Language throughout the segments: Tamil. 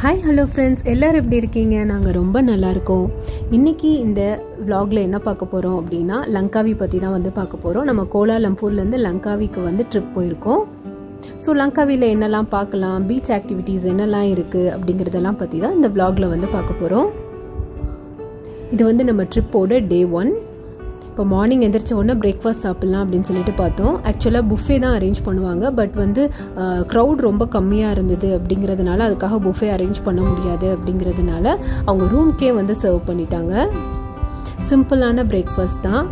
ஹாய் ஹலோ ஃப்ரெண்ட்ஸ் எல்லோரும் எப்படி இருக்கீங்க? நாங்கள் ரொம்ப நல்லாயிருக்கோம் இன்றைக்கி இந்த விலாகில் என்ன பார்க்க போகிறோம் அப்படின்னா லங்காவி பற்றி தான் வந்து பார்க்க போகிறோம் நம்ம கோலாலம்பூர்லேருந்து லங்காவிக்கு வந்து ட்ரிப் போயிருக்கோம். ஸோ லங்காவியில் என்னெல்லாம் பார்க்கலாம்? பீச் ஆக்டிவிட்டீஸ் என்னெல்லாம் இருக்குது அப்படிங்கிறதெல்லாம் பற்றி தான் இந்த விலாகில் வந்து பார்க்க போகிறோம் இது வந்து நம்ம ட்ரிப்போட டே ஒன் இப்போ மார்னிங் எந்திரிச்ச உடனே பிரேக்ஃபாஸ்ட் சாப்பிட்லாம் அப்படின்னு சொல்லிட்டு பார்த்தோம். ஆக்சுவலாக புஃபே தான் அரேஞ்ச் பண்ணுவாங்க. பட் வந்து க்ரௌட் ரொம்ப கம்மியாக இருந்தது அப்படிங்கிறதுனால அதுக்காக புஃபே அரேஞ்ச் பண்ண முடியாது அப்படிங்கிறதுனால அவங்க ரூம்க்கே வந்து சர்வ் பண்ணிட்டாங்க. சிம்பிளான பிரேக்ஃபாஸ்ட் தான்.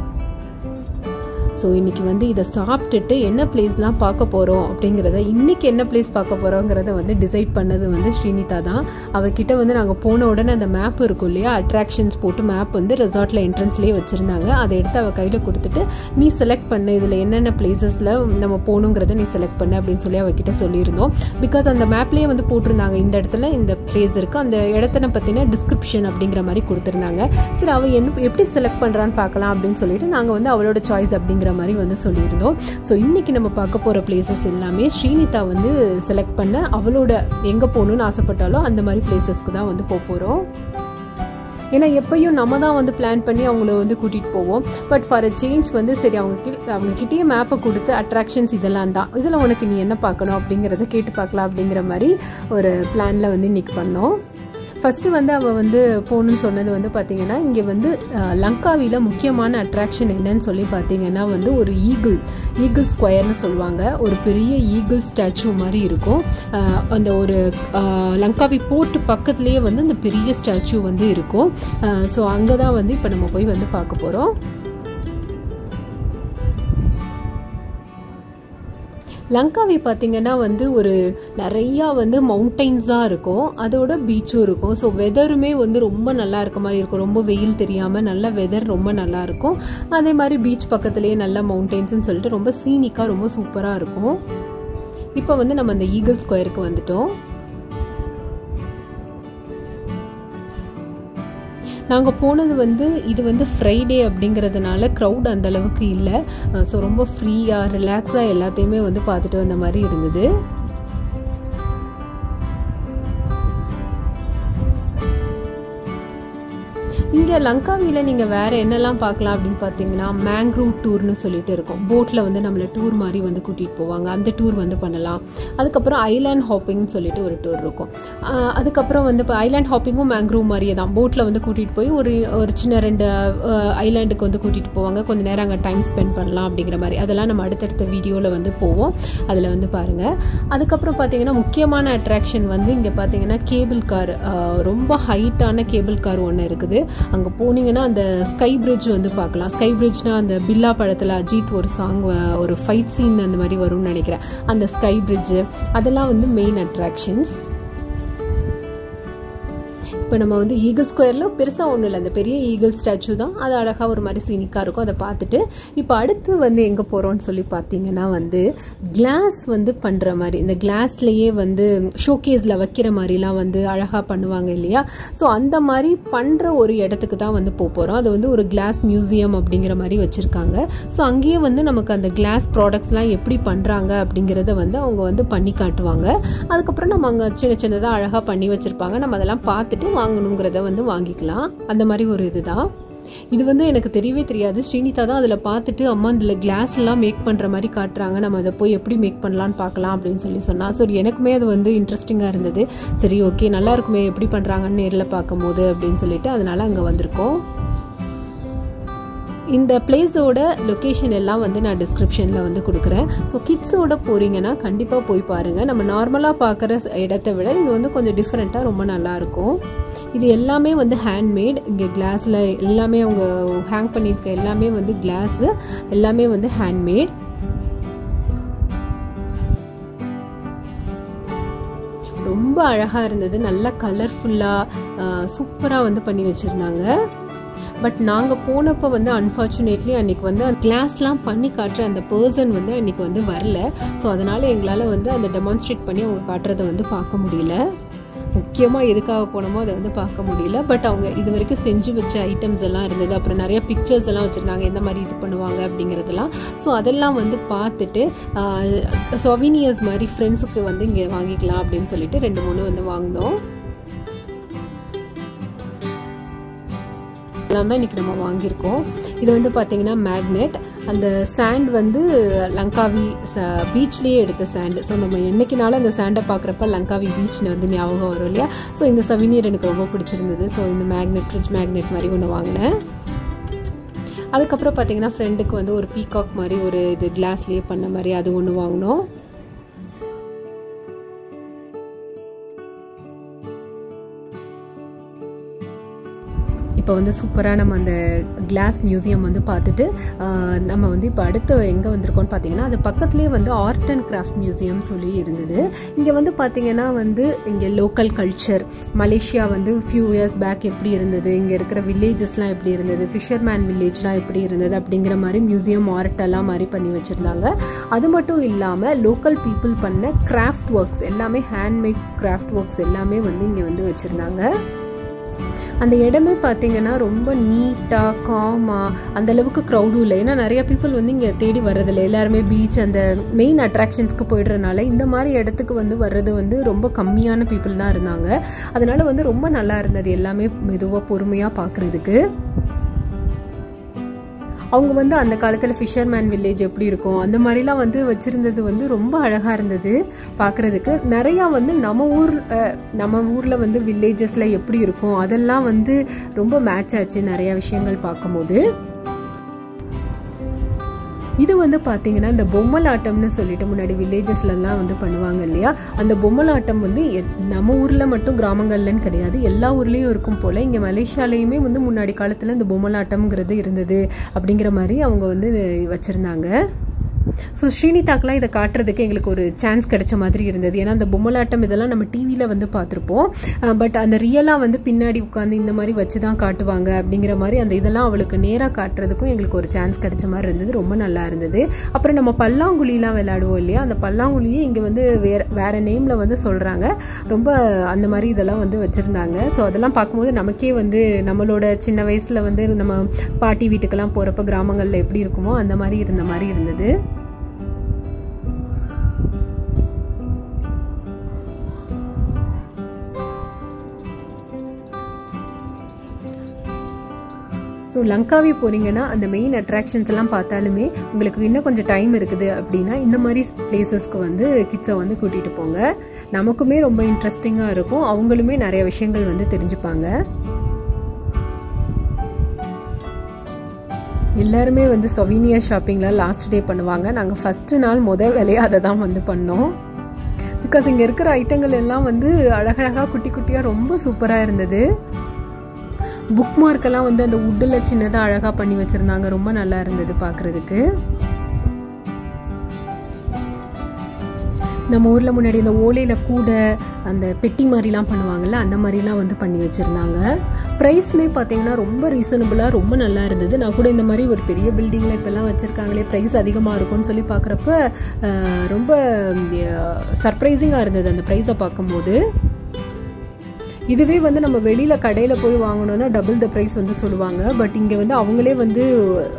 ஸோ இன்றைக்கி வந்து இதை சாப்பிட்டுட்டு என்ன பிளேஸ்லாம் பார்க்க போகிறோம் அப்படிங்கிறத இன்றைக்கி என்ன பிளேஸ் பார்க்க போகிறோங்கிறத வந்து டிசைட் பண்ணது வந்து ஸ்ரீனிதா தான். அவகிட்ட வந்து நாங்கள் போன உடனே அந்த மேப் இருக்கும் இல்லையா? அட்ராக்ஷன்ஸ் போட்டு மேப் வந்து ரெசார்ட்டில் என்ட்ரன்ஸ்லேயே வச்சுருந்தாங்க. அதை எடுத்து அவள் கையில் கொடுத்துட்டு நீ செலக்ட் பண்ணு. இதில் என்னென்ன பிளேசஸில் நம்ம போகணுங்கிறத நீ செலக்ட் பண்ணு அப்படின்னு சொல்லி அவகிட்ட சொல்லியிருந்தோம். பிகாஸ் அந்த மேப்லேயே வந்து போட்டிருந்தாங்க. இந்த இடத்துல இந்த பிளேஸ் இருக்குது அந்த இடத்தனை பற்றின டிஸ்கிரிப்ஷன் அப்படிங்கிற மாதிரி கொடுத்துருந்தாங்க. சரி அவள் என்ன எப்படி செலக்ட் பண்ணுறான்னு பார்க்கலாம் அப்படின்னு சொல்லிட்டு நாங்கள் வந்து அவளோட சாய்ஸ் அப்படிங்கிற மாதிரி வந்து சொல்லியிருந்தோம். ஸோ இன்றைக்கி நம்ம பார்க்க போகிற பிளேசஸ் எல்லாமே ஸ்ரீனிதா வந்து செலக்ட் பண்ண அவளோட எங்கே போகணுன்னு ஆசைப்பட்டாலோ அந்த மாதிரி பிளேசஸ்க்கு தான் வந்து போக போகிறோம் ஏன்னா எப்பயும் நம்ம தான் வந்து பிளான் பண்ணி அவங்கள வந்து கூட்டிகிட்டு போவோம். பட் ஃபார் அ சேஞ்ச் வந்து சரி அவங்க அவங்கக்கிட்டேயே மேப்பை கொடுத்து அட்ராக்ஷன்ஸ் இதெல்லாம் தான். இதில் உனக்கு நீ என்ன பார்க்கணும் அப்படிங்கிறத கேட்டு பார்க்கலாம் அப்படிங்கிற மாதிரி ஒரு பிளானில் வந்து இன்னைக்கு பண்ணோம். ஃபஸ்ட்டு வந்து அவள் வந்து போகணுன்னு சொன்னது வந்து பார்த்திங்கன்னா இங்கே வந்து லங்காவில் லங்காவியில் முக்கியமான அட்ராக்ஷன் என்னன்னு சொல்லி பார்த்தீங்கன்னா வந்து ஒரு ஈகிள் ஈகிள் ஸ்கொயர்னு சொல்லுவாங்க. ஒரு பெரிய ஈகிள் ஸ்டாச்சு மாதிரி இருக்கும். அந்த ஒரு லங்காவி போர்ட் பக்கத்துலேயே வந்து அந்த பெரிய ஸ்டாச்சு வந்து இருக்கும். ஸோ அங்கே தான் வந்து இப்போ நம்ம போய் வந்து பார்க்க போகிறோம் லங்காவை பார்த்தீங்கன்னா வந்து ஒரு நிறையா வந்து மவுண்டைன்ஸாக இருக்கும். அதோட பீச்சும் இருக்கும். ஸோ வெதருமே வந்து ரொம்ப நல்லா இருக்க மாதிரி இருக்கும். ரொம்ப வெயில் தெரியாமல் நல்ல வெதர் ரொம்ப நல்லா இருக்கும். அதே மாதிரி பீச் பக்கத்துலேயே நல்ல மவுண்டைன்ஸ்னு சொல்லிட்டு ரொம்ப சீனிக்காக ரொம்ப சூப்பராக இருக்கும். இப்போ வந்து நம்ம அந்த ஈகிள் ஸ்கொயருக்கு வந்துட்டோம். நாங்கள் போனது வந்து இது வந்து ஃப்ரைடே அப்படிங்கிறதுனால க்ரௌட் அந்தளவுக்கு இல்லை. ஸோ ரொம்ப ஃப்ரீயாக ரிலாக்ஸாக எல்லாத்தையுமே வந்து பார்த்துட்டு வந்த மாதிரி இருந்தது. இங்கே லங்காவியில் நீங்கள் வேறு என்னெல்லாம் பார்க்கலாம் அப்படின்னு பார்த்தீங்கன்னா மேங்க்ரூவ் டூர்னு சொல்லிட்டு இருக்கும். போட்டில் வந்து நம்மளை டூர் மாதிரி வந்து கூட்டிகிட்டு போவாங்க. அந்த டூர் வந்து பண்ணலாம். அதுக்கப்புறம் ஐலாண்ட் ஹாப்பிங்னு சொல்லிட்டு ஒரு டூர் இருக்கும். அதுக்கப்புறம் வந்து இப்போ ஐலாண்ட் ஹாப்பிங்கும் மேங்க்ரூவ் மாதிரியே தான். போட்டில் வந்து கூட்டிகிட்டு போய் ஒரு ஒரு சின்ன ரெண்டு ஐலாண்டுக்கு வந்து கூட்டிகிட்டு போவாங்க. கொஞ்ச நேரம் அங்கே டைம் ஸ்பெண்ட் பண்ணலாம் அப்படிங்கிற மாதிரி. அதெல்லாம் நம்ம அடுத்தடுத்த வீடியோவில் வந்து போவோம். அதில் வந்து பாருங்கள் அதுக்கப்புறம் பார்த்தீங்கன்னா முக்கியமான அட்ராக்ஷன் வந்து இங்கே பார்த்தீங்கன்னா கேபிள் கார் ரொம்ப ஹைட்டான கேபிள் கார் ஒன்று இருக்குது. அங்கே அங்கே போனீங்கன்னா அந்த ஸ்கை பிரிட்ஜ் வந்து பார்க்கலாம். ஸ்கை பிரிட்ஜ்னால் அந்த பில்லா படத்தில் அஜித் ஒரு சாங் ஒரு ஃபைட் சீன் அந்த மாதிரி வரும்னு நினைக்கிறேன். அந்த ஸ்கை பிரிட்ஜு அதெல்லாம் வந்து மெயின் அட்ராக்ஷன்ஸ் இப்போ நம்ம வந்து ஈகிள் ஸ்கொயரில் பெருசாக ஒன்றும் இல்லை. அந்த பெரிய ஈகிள் ஸ்டாச்சு தான். அது அழகாக ஒரு மாதிரி சீனிக்காக இருக்கும். அதை பார்த்துட்டு இப்போ அடுத்து வந்து எங்கே போகிறோம்னு சொல்லி பார்த்தீங்கன்னா வந்து கிளாஸ் வந்து பண்ணுற மாதிரி இந்த கிளாஸ்லேயே வந்து ஷோகேஸில் வைக்கிற மாதிரிலாம் வந்து அழகாக பண்ணுவாங்க இல்லையா? ஸோ அந்த மாதிரி பண்ணுற ஒரு இடத்துக்கு தான் வந்து போக போகிறோம் அது வந்து ஒரு கிளாஸ் மியூசியம் அப்படிங்கிற மாதிரி வச்சுருக்காங்க. ஸோ அங்கேயே வந்து நமக்கு அந்த கிளாஸ் ப்ராடக்ட்ஸ்லாம் எப்படி பண்ணுறாங்க அப்படிங்கிறத வந்து அவங்க வந்து பண்ணி காட்டுவாங்க. அதுக்கப்புறம் நம்ம அங்கே சின்ன சின்னதாக அழகாக பண்ணி வச்சுருப்பாங்க. நம்ம அதெல்லாம் பார்த்துட்டு வாங்கணுங்கிறத வந்து வாங்கிக்கலாம். அந்த மாதிரி ஒரு இதுதான். இது வந்து எனக்கு தெரியவே தெரியாது. ஸ்ரீனிதா தான் அதில் பார்த்துட்டு அம்மா இதில் கிளாஸ் எல்லாம் மேக் பண்ணுற மாதிரி காட்டுறாங்க. நம்ம அதை போய் எப்படி மேக் பண்ணலான்னு பார்க்கலாம் அப்படின்னு சொல்லி சொன்னால் சரி எனக்குமே அது வந்து இன்ட்ரெஸ்டிங்காக இருந்தது. சரி ஓகே நல்லா இருக்குமே எப்படி பண்ணுறாங்கன்னு நேரில் பார்க்கும்போது அப்படின்னு சொல்லிட்டு அதனால் அங்கே வந்திருக்கோம். இந்த பிளேஸோட லொக்கேஷன் எல்லாம் வந்து நான் டிஸ்கிரிப்ஷனில் வந்து கொடுக்குறேன். ஸோ கிட்ஸோட போகிறீங்கன்னா கண்டிப்பாக போய் பாருங்கள் நம்ம நார்மலாக பார்க்குற இடத்த விட இது வந்து கொஞ்சம் டிஃப்ரெண்ட்டாக ரொம்ப நல்லாயிருக்கும் இது எல்லாமே வந்து ஹேண்ட்மேட் இங்கே கிளாஸில் எல்லாமே அவங்க ஹேங் பண்ணியிருக்க எல்லாமே வந்து கிளாஸு எல்லாமே வந்து ஹேண்ட்மேட் ரொம்ப அழகாக இருந்தது. நல்லா கலர்ஃபுல்லாக சூப்பராக வந்து பண்ணி வச்சுருந்தாங்க. பட் நாங்கள் போனப்போ வந்து அன்ஃபார்ச்சுனேட்லி அன்றைக்கி வந்து கிளாஸ்லாம் பண்ணி காட்டுற அந்த பர்சன் வந்து அன்றைக்கி வந்து வரல. ஸோ அதனால் எங்களால் வந்து அந்த டெமான்ஸ்ட்ரேட் பண்ணி அவங்க காட்டுறதை வந்து பார்க்க முடியல. முக்கியமாக எதுக்காக போனோமோ அதை வந்து பார்க்க முடியல. பட் அவங்க இது வரைக்கும் செஞ்சு வச்ச ஐட்டம்ஸ் எல்லாம் இருந்தது. அப்புறம் நிறைய பிக்சர்ஸ் எல்லாம் வச்சுருந்தாங்க. எந்த மாதிரி இது பண்ணுவாங்க அப்படிங்கிறதெல்லாம். ஸோ அதெல்லாம் வந்து பார்த்துட்டு சொவினியர்ஸ் மாதிரி ஃப்ரெண்ட்ஸுக்கு வந்து இங்கே வாங்கிக்கலாம் அப்படின்னு சொல்லிட்டு ரெண்டு மூணு வந்து வாங்கினோம். இதெல்லாம் தான் இன்றைக்கி நம்ம வாங்கியிருக்கோம். இது வந்து பார்த்திங்கன்னா மேக்னெட் அந்த சாண்ட் வந்து லங்காவி பீச்லேயே எடுத்த சாண்டு ஸோ நம்ம என்னைக்குனாலும் அந்த சாண்டை பார்க்குறப்ப லங்காவி பீச்னு வந்து ஞாபகம் வரும் இல்லையா? ஸோ இந்த சவினியர் எனக்கு ரொம்ப பிடிச்சிருந்தது. ஸோ இந்த மேக்னெட் ஃப்ரிட்ஜ் மேக்னெட் மாதிரி ஒன்று வாங்கினேன். அதுக்கப்புறம் பார்த்தீங்கன்னா ஃப்ரெண்டுக்கு வந்து ஒரு பீகாக் மாதிரி ஒரு இது கிளாஸ்லேயே பண்ண மாதிரி அது ஒன்று வாங்கினோம். இப்போ வந்து சூப்பராக நம்ம அந்த கிளாஸ் மியூசியம் வந்து பார்த்துட்டு நம்ம வந்து இப்போ அடுத்து எங்கே வந்திருக்கோம்னு பார்த்தீங்கன்னா அது பக்கத்துலேயே வந்து ஆர்ட் அண்ட் கிராஃப்ட் மியூசியம் சொல்லி இருந்தது. இங்கே வந்து பார்த்தீங்கன்னா வந்து இங்கே லோக்கல் கல்ச்சர் மலேசியா வந்து ஃபியூ இயர்ஸ் பேக் எப்படி இருந்தது இங்கே இருக்கிற வில்லேஜஸ்லாம் எப்படி இருந்தது ஃபிஷர்மேன் வில்லேஜ்லாம் எப்படி இருந்தது அப்படிங்கிற மாதிரி மியூசியம் ஆர்ட் எல்லாம் மாதிரி பண்ணி வச்சுருந்தாங்க. அது மட்டும் இல்லாமல் லோக்கல் பீப்புள் பண்ண கிராஃப்ட் ஒர்க்ஸ் எல்லாமே ஹேண்ட்மேட் கிராஃப்ட் ஒர்க்ஸ் எல்லாமே வந்து இங்கே வந்து வச்சுருந்தாங்க. அந்த இடமே பார்த்தீங்கன்னா ரொம்ப நீட்டாக காமாக அந்த அளவுக்கு க்ரௌடும் இல்லை. ஏன்னா நிறைய பீப்புள் வந்து இங்கே தேடி வர்றதில்ல. எல்லாருமே பீச் அந்த மெயின் அட்ராக்ஷன்ஸ்க்கு போயிடுறனால இந்த மாதிரி இடத்துக்கு வந்து வர்றது வந்து ரொம்ப கம்மியான பீப்புள் தான் இருந்தாங்க. அதனால வந்து ரொம்ப நல்லா இருந்தது. எல்லாமே மெதுவாக பொறுமையாக பார்க்குறதுக்கு. அவங்க வந்து அந்த காலத்தில் ஃபிஷர்மேன் வில்லேஜ் எப்படி இருக்கும்? அந்த மாதிரிலாம் வந்து வச்சுருந்தது வந்து ரொம்ப அழகாக இருந்தது பார்க்குறதுக்கு நிறையா வந்து நம்ம ஊர் நம்ம ஊரில் வந்து வில்லேஜஸில் எப்படி இருக்கும்? அதெல்லாம் வந்து ரொம்ப மேட்ச் ஆச்சு நிறையா விஷயங்கள் பார்க்கும்போது. இது வந்து பார்த்தீங்கன்னா இந்த பொம்மலாட்டம்னு சொல்லிட்டு முன்னாடி வில்லேஜஸ்லலாம் வந்து பண்ணுவாங்க இல்லையா? அந்த பொம்மலாட்டம் வந்து நம்ம ஊரில் மட்டும் கிராமங்கள்லன்னு கிடையாது. எல்லா ஊர்லேயும் இருக்கும் போல் இங்கே மலேசியாலேயுமே வந்து முன்னாடி காலத்தில் இந்த பொம்மலாட்டம்ங்கிறது இருந்தது அப்படிங்கிற மாதிரி அவங்க வந்து வச்சுருந்தாங்க. ஸோ ஸ்ரீனிதாக்கெலாம் இதை காட்டுறதுக்கு எங்களுக்கு ஒரு சான்ஸ் கிடைச்ச மாதிரி இருந்தது. ஏன்னா அந்த பொம்மலாட்டம் இதெல்லாம் நம்ம டிவியில் வந்து பார்த்துருப்போம். பட் அந்த ரியலாக வந்து பின்னாடி உட்காந்து இந்த மாதிரி வச்சு தான் காட்டுவாங்க அப்படிங்கிற மாதிரி அந்த இதெல்லாம் அவளுக்கு நேராக காட்டுறதுக்கும் எங்களுக்கு ஒரு சான்ஸ் கிடைச்ச மாதிரி இருந்தது. ரொம்ப நல்லா இருந்தது. அப்புறம் நம்ம பல்லாங்குழிலாம் விளையாடுவோம் இல்லையா? அந்த பல்லாங்குழியே இங்கே வந்து வேறு வேறு நேமில் வந்து சொல்கிறாங்க ரொம்ப அந்த மாதிரி இதெல்லாம் வந்து வச்சுருந்தாங்க. ஸோ அதெல்லாம் பார்க்கும்போது நமக்கே வந்து நம்மளோட சின்ன வயசில் வந்து நம்ம பாட்டி வீட்டுக்கெல்லாம் போகிறப்ப கிராமங்களில் எப்படி இருக்குமோ அந்த மாதிரி இருந்த மாதிரி இருந்தது. ஸோ லங்காவே போகிறீங்கன்னா அந்த மெயின் அட்ராக்ஷன்ஸ் எல்லாம் பார்த்தாலுமே உங்களுக்கு இன்னும் கொஞ்சம் டைம் இருக்குது அப்படின்னா இந்த மாதிரி பிளேசஸ்க்கு வந்து கிட்ஸை வந்து கூட்டிகிட்டு போங்க. நமக்குமே ரொம்ப இன்ட்ரெஸ்டிங்காக இருக்கும். அவங்களுமே நிறைய விஷயங்கள் வந்து தெரிஞ்சுப்பாங்க. எல்லாருமே வந்து சொவீனியர் ஷாப்பிங்லாம் லாஸ்ட் டே பண்ணுவாங்க. நாங்கள் ஃபஸ்ட்டு நாள் முதல் வேலையை அதை தான் வந்து பண்ணோம். பிகாஸ் இங்கே இருக்கிற ஐட்டங்கள் எல்லாம் வந்து அழகழகாக குட்டி குட்டியாக ரொம்ப சூப்பராக இருந்தது. புக் மார்க்கெல்லாம் வந்து அந்த உட்டில் சின்னதாக அழகாக பண்ணி வச்சுருந்தாங்க. ரொம்ப நல்லா இருந்தது பார்க்குறதுக்கு நம்ம ஊரில் முன்னாடி இந்த ஓலையில் கூட அந்த பெட்டி மாதிரிலாம் பண்ணுவாங்கள்ல அந்த மாதிரிலாம் வந்து பண்ணி வச்சுருந்தாங்க. ப்ரைஸுமே பார்த்தீங்கன்னா ரொம்ப ரீசனபுளாக ரொம்ப நல்லா இருந்தது. நான் கூட இந்த மாதிரி ஒரு பெரிய பில்டிங்கில் இப்போல்லாம் வச்சுருக்காங்களே ப்ரைஸ் அதிகமாக இருக்கும்னு சொல்லி பார்க்குறப்ப ரொம்ப சர்ப்ரைசிங்காக இருந்தது அந்த ப்ரைஸை பார்க்கும்போது. இதுவே வந்து நம்ம வெளியில் கடையில் போய் வாங்கணும்னா டபுள் த ப்ரைஸ் வந்து சொல்லுவாங்க. பட் இங்கே வந்து அவங்களே வந்து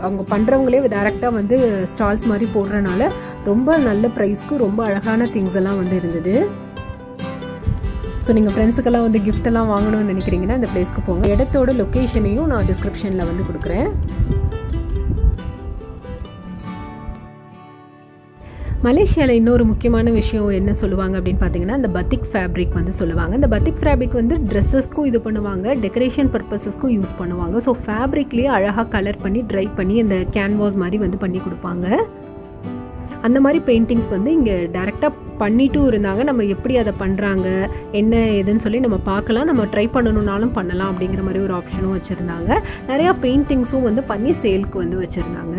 அவங்க பண்ணுறவங்களே டேரெக்டாக வந்து ஸ்டால்ஸ் மாதிரி போடுறனால ரொம்ப நல்ல ப்ரைஸ்க்கு ரொம்ப அழகான திங்ஸ் எல்லாம் வந்து இருந்தது. ஸோ நீங்கள் ஃப்ரெண்ட்ஸுக்கெல்லாம் வந்து கிஃப்டெல்லாம் வாங்கணும்னு நினைக்கிறீங்கன்னா இந்த பிளேஸ்க்கு போங்க. இடத்தோட லொக்கேஷனையும் நான் டிஸ்கிரிப்ஷனில் வந்து கொடுக்குறேன். மலேசியாவில் இன்னொரு முக்கியமான விஷயம் என்ன சொல்லுவாங்க அப்படின்னு பார்த்தீங்கன்னா அந்த பத்திக் ஃபேப்ரிக் வந்து சொல்லுவாங்க. இந்த பத்திக் ஃபேப்ரிக் வந்து ட்ரெஸ்ஸஸ்க்கும் இது பண்ணுவாங்க டெக்கரேஷன் பர்பஸஸ்க்கும் யூஸ் பண்ணுவாங்க. ஸோ ஃபேப்ரிக்லேயே அழகாக கலர் பண்ணி ட்ரை பண்ணி அந்த கேன்வாஸ் மாதிரி வந்து பண்ணி கொடுப்பாங்க. அந்த மாதிரி பெயிண்டிங்ஸ் வந்து இங்கே டேரெக்டாக பண்ணிட்டும் இருந்தாங்க. நம்ம எப்படி அதை பண்ணுறாங்க என்ன ஏதுன்னு சொல்லி நம்ம பார்க்கலாம். நம்ம ட்ரை பண்ணணுன்னாலும் பண்ணலாம் அப்படிங்கிற மாதிரி ஒரு ஆப்ஷனும் வச்சுருந்தாங்க. நிறையா பெயிண்டிங்ஸும் வந்து பண்ணி சேல்க்கு வந்து வச்சுருந்தாங்க.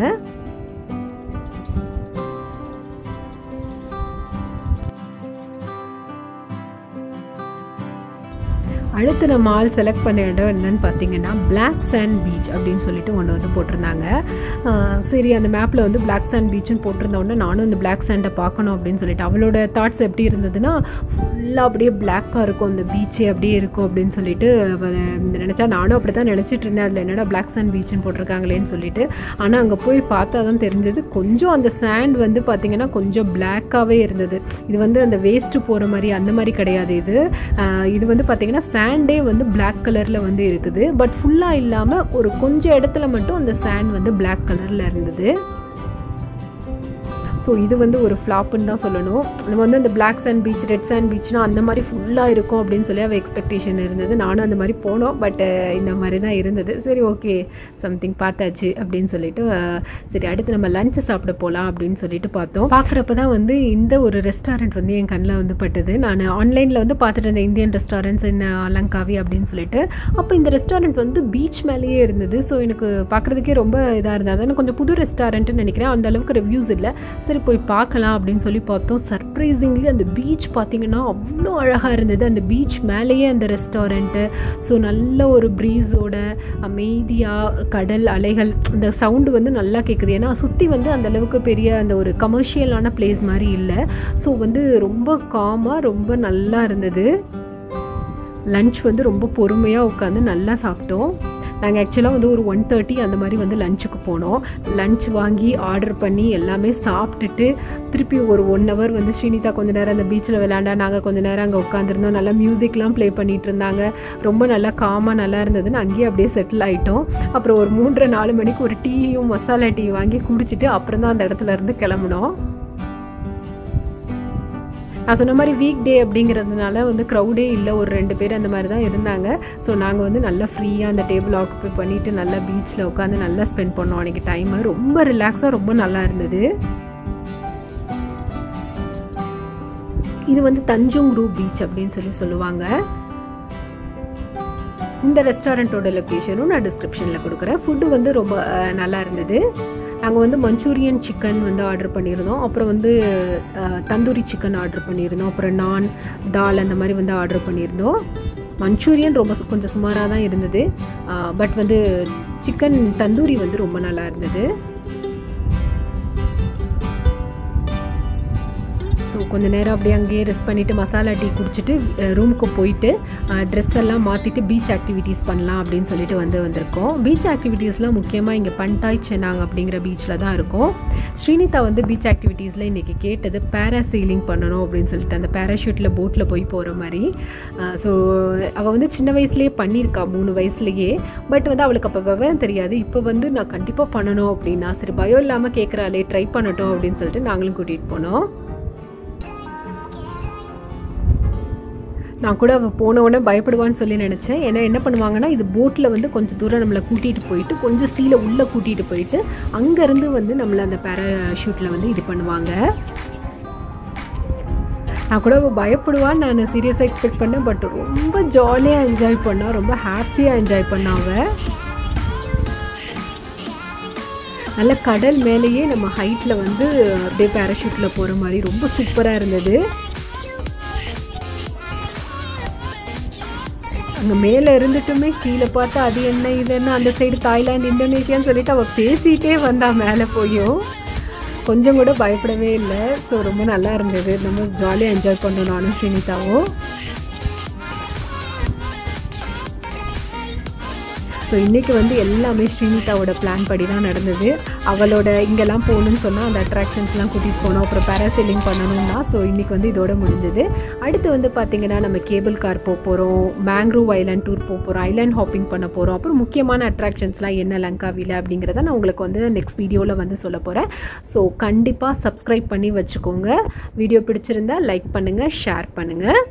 அடுத்து நம்ம ஆள் செலக்ட் பண்ண இடம் என்னன்னு பார்த்தீங்கன்னா பிளாக் சாண்ட் பீச் அப்படின்னு சொல்லிட்டு ஒன்று வந்து போட்டிருந்தாங்க. சரி அந்த மேப்பில் வந்து பிளாக் சாண்ட் பீச்சுன்னு போட்டிருந்தோடனே நானும் அந்த பிளாக் சாண்டை பார்க்கணும் அப்படின்னு சொல்லிட்டு அவளோட தாட்ஸ் எப்படி இருந்ததுன்னா ஃபுல்லாக அப்படியே பிளாக்காக இருக்கும் அந்த பீச்சே அப்படியே இருக்கும் அப்படின்னு சொல்லிட்டு நினச்சா நானும் அப்படி தான் நினச்சிட்டு இருந்தேன். அதில் என்னடா பிளாக் சாண்ட் பீச்சுன்னு போட்டிருக்காங்களேன்னு சொல்லிட்டு. ஆனால் அங்கே போய் பார்த்தா தான் தெரிஞ்சது கொஞ்சம் அந்த சாண்ட் வந்து பார்த்திங்கன்னா கொஞ்சம் பிளாக்காகவே இருந்தது. இது வந்து அந்த வேஸ்ட்டு போகிற மாதிரி அந்த மாதிரி கிடையாது இது. இது வந்து பார்த்திங்கன்னா சாண்ட் சாண்டே வந்து பிளாக் கலரில் வந்து இருக்குது. பட் ஃபுல்லாக இல்லாமல் ஒரு கொஞ்சம் இடத்துல மட்டும் அந்த சாண்ட் வந்து பிளாக் கலரில் இருந்தது. ஸோ இது வந்து ஒரு ஃப்ளாப்புன்னு தான் சொல்லணும். நம்ம வந்து அந்த black sand beach red sand பீச்னா அந்த மாதிரி ஃபுல்லாக இருக்கும் அப்படின்னு சொல்லி அவள் எக்ஸ்பெக்டேஷன் இருந்தது. நானும் அந்த மாதிரி போனோம். பட் இந்த மாதிரி தான் இருந்தது. சரி ஓகே சம்திங் பார்த்தாச்சு அப்படின்னு சொல்லிட்டு சரி அடுத்து நம்ம லஞ்சு சாப்பிட போகலாம் அப்படின்னு சொல்லிட்டு பார்த்தோம். பார்க்குறப்ப தான் வந்து இந்த ஒரு ரெஸ்டாரண்ட் வந்து என் கண்ணில் வந்து பட்டது. நான் ஆன்லைனில் வந்து பார்த்துட்டு இருந்தேன் இந்தியன் ரெஸ்டாரண்ட்ஸ் இன் அலங்காவி அப்படின்னு சொல்லிட்டு. அப்போ இந்த ரெஸ்டாரண்ட் வந்து பீச் மேலேயே இருந்தது. ஸோ எனக்கு பார்க்குறதுக்கே ரொம்ப இதாக இருந்தது. எனக்கு கொஞ்சம் புது ரெஸ்டாரண்ட்டுன்னு நினைக்கிறேன். அந்த அளவுக்கு ரிவ்யூஸ் இல்லை. சரி போய் பார்க்கலாம் அப்படின்னு சொல்லி பார்த்தோம். சர்ப்ரைசிங்லி அந்த பீச் பார்த்தீங்கன்னா அவ்வளோ அழகாக இருந்தது. அந்த பீச் மேலேயே அந்த ரெஸ்டாரண்ட்டு ஸோ நல்ல ஒரு ப்ரீஸோட அமைதியாக கடல் அலைகள் அந்த சவுண்டு வந்து நல்லா கேட்குது ஏன்னா சுற்றி வந்து அந்தளவுக்கு பெரிய அந்த ஒரு கமர்ஷியலான பிளேஸ் மாதிரி இல்லை. ஸோ வந்து ரொம்ப காமாக ரொம்ப நல்லா இருந்தது. லன்ச் வந்து ரொம்ப பொறுமையாக உட்காந்து நல்லா சாப்பிட்டோம். நாங்கள் ஆக்சுவலாக வந்து ஒரு ஒன் தேர்ட்டி அந்த மாதிரி வந்து லஞ்சுக்கு போனோம். லஞ்ச் வாங்கி ஆர்டர் பண்ணி எல்லாமே சாப்பிட்டுட்டு திருப்பி ஒரு ஒன் ஹவர் வந்து ஸ்ரீனிதா கொஞ்ச நேரம் அந்த பீச்சில் விளையாண்டா நாங்கள் கொஞ்ச நேரம் அங்கே உட்காந்துருந்தோம் நல்லா மியூசிக்லாம் ப்ளே பண்ணிகிட்டு இருந்தாங்க. ரொம்ப நல்லா காமாக நல்லா இருந்ததுன்னு அங்கேயே அப்படியே செட்டில் ஆகிட்டோம் அப்புறம் ஒரு மூன்றரை நாலு மணிக்கு ஒரு டீயும் மசாலா டீ வாங்கி குடிச்சிட்டு அப்புறம் தான் அந்த இடத்துல இருந்து கிளம்புனோம். நான் சொன்ன மாதிரி வீக் டே அப்படிங்கிறதுனால வந்து க்ரௌடே இல்லை. ஒரு ரெண்டு பேர் அந்த மாதிரி தான் இருந்தாங்க. ஸோ நாங்கள் வந்து நல்லா ஃப்ரீயாக அந்த டேபிள் ஆக்குப்பை பண்ணிவிட்டு நல்லா பீச்சில் உட்காந்து நல்லா ஸ்பெண்ட் பண்ணோம். அன்றைக்கி டைமு ரொம்ப ரிலாக்ஸாக ரொம்ப நல்லா இருந்தது. இது வந்து தஞ்சோங்ரூ பீச் அப்படின்னு சொல்லி சொல்லுவாங்க. இந்த ரெஸ்டாரண்ட்டோட லொக்கேஷனும் நான் டிஸ்கிரிப்ஷனில் கொடுக்குறேன். ஃபுட்டு வந்து ரொம்ப நல்லா இருந்தது. நாங்கள் வந்து மஞ்சூரியன் சிக்கன் வந்து ஆர்டர் பண்ணியிருந்தோம். அப்புறம் வந்து தந்தூரி சிக்கன் ஆர்டர் பண்ணியிருந்தோம். அப்புறம் நான் தால் அந்த மாதிரி வந்து ஆர்டர் பண்ணியிருந்தோம். மஞ்சூரியன் ரொம்ப கொஞ்சம் சுமாராக தான் இருந்தது. பட் வந்து சிக்கன் தந்தூரி வந்து ரொம்ப நல்லா இருந்தது. ஸோ கொஞ்ச நேரம் அப்படியே அங்கேயே ரெஸ்ட் பண்ணிவிட்டு மசாலா டீ குடிச்சிட்டு ரூமுக்கு போயிட்டு ட்ரெஸ் எல்லாம் மாற்றிட்டு பீச் ஆக்டிவிட்டீஸ் பண்ணலாம் அப்படின்னு சொல்லிட்டு வந்து வந்திருக்கோம். பீச் ஆக்டிவிட்டீஸ்லாம் முக்கியமாக இங்கே பண்டாய் சென்னாங் அப்படிங்கிற பீச்சில் தான் இருக்கும். ஸ்ரீனிதா வந்து பீச் ஆக்டிவிட்டீஸில் இன்றைக்கி கேட்டது பேராசீலிங் பண்ணணும் அப்படின்னு சொல்லிட்டு அந்த பேராஷூட்டில் போட்டில் போய் போகிற மாதிரி. ஸோ அவள் வந்து சின்ன வயசுலேயே பண்ணியிருக்கா மூணு வயசுலேயே. பட் வந்து அவளுக்கு அப்போ விவரம் தெரியாது. இப்போ வந்து நான் கண்டிப்பாக பண்ணணும் அப்படின்னா சரி பயம் இல்லாமல் கேட்குறாளே ட்ரை பண்ணட்டும் அப்படின்னு சொல்லிட்டு நாங்களும் கூட்டிகிட்டு போனோம். நான் கூட அவள் போன உடனே பயப்படுவான்னு சொல்லி நினச்சேன். ஏன்னா என்ன பண்ணுவாங்கன்னா இது போட்டில் வந்து கொஞ்சம் தூரம் நம்மளை கூட்டிகிட்டு போயிட்டு கொஞ்சம் சீலை உள்ளே கூட்டிகிட்டு போயிட்டு அங்கேருந்து வந்து நம்மளை அந்த பேராஷூட்டில் வந்து இது பண்ணுவாங்க. நான் கூட அவள் பயப்படுவான்னு நான் சீரியஸாக எக்ஸ்பெக்ட் பண்ணேன் பட் ரொம்ப ஜாலியாக என்ஜாய் பண்ணா ரொம்ப ஹாப்பியாக என்ஜாய் பண்ணா அவள் நல்ல கடல் மேலேயே நம்ம ஹைட்டில் வந்து அப்படியே பேராஷூட்டில் போகிற மாதிரி ரொம்ப சூப்பராக இருந்தது. அங்கே மேலே இருந்துட்டுமே கீழே பார்த்தா அது என்ன இது என்ன அந்த சைடு தாய்லாந்து இந்தோனேஷியான்னு சொல்லிட்டு அவள் பேசிகிட்டே வந்தா மேலே போயும் கொஞ்சம் கூட பயப்படவே இல்லை. ஸோ ரொம்ப நல்லா இருந்தது. ரொம்ப ஜாலியாக என்ஜாய் பண்ணோம் நானும் ஸ்ரீனிதாவும். ஸோ இன்றைக்கி வந்து எல்லாமே ஸ்ரீனிதாவோட பிளான் படி தான் நடந்தது. அவளோட இங்கெல்லாம் போகணும்னு சொன்னால் அந்த அட்ராக்ஷன்ஸ்லாம் கூட்டிகிட்டு போனோம் அப்புறம் பேராசைலிங் பண்ணணும்னா ஸோ இன்றைக்கி வந்து இதோட முடிஞ்சது. அடுத்து வந்து பார்த்திங்கன்னா நம்ம கேபிள் கார் போக போகிறோம் மேங்க்ரூவ் ஐலாண்ட் டூர் போக போகிறோம் ஐலாண்ட் ஹாப்பிங் பண்ண போகிறோம் அப்புறம் முக்கியமான அட்ராக்ஷன்ஸ்லாம் என்ன லங்காவில் அப்படிங்கிறத நான் உங்களுக்கு வந்து நெக்ஸ்ட் வீடியோவில் வந்து சொல்ல போகிறேன் ஸோ கண்டிப்பாக சப்ஸ்கிரைப் பண்ணி வச்சுக்கோங்க. வீடியோ பிடிச்சிருந்தா லைக் பண்ணுங்கள் ஷேர் பண்ணுங்கள்